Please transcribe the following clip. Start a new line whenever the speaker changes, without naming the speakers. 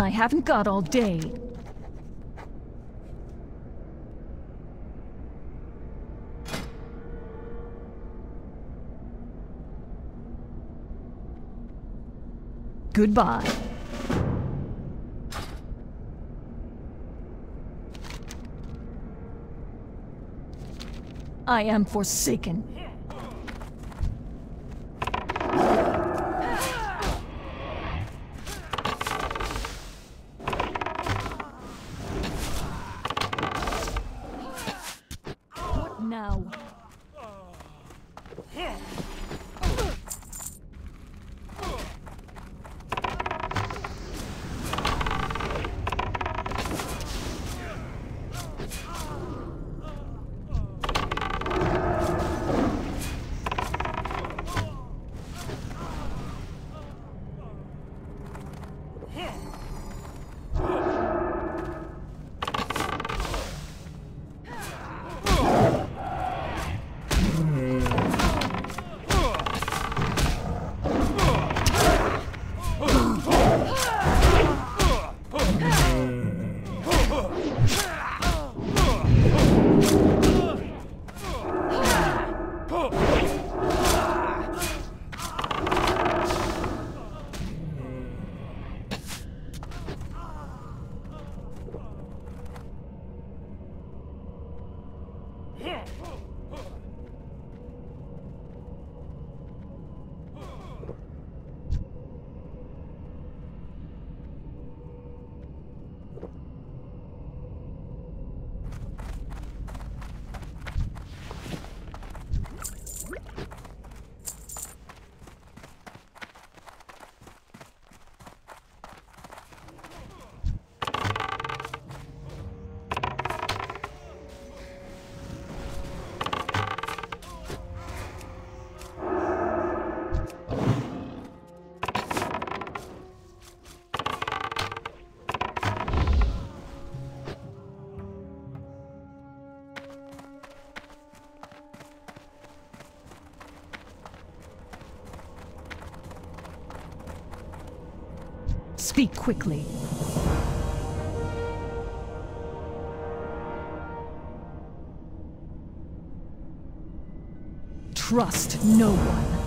I haven't got all day. Goodbye. I am forsaken. What now? Speak quickly. Trust no one.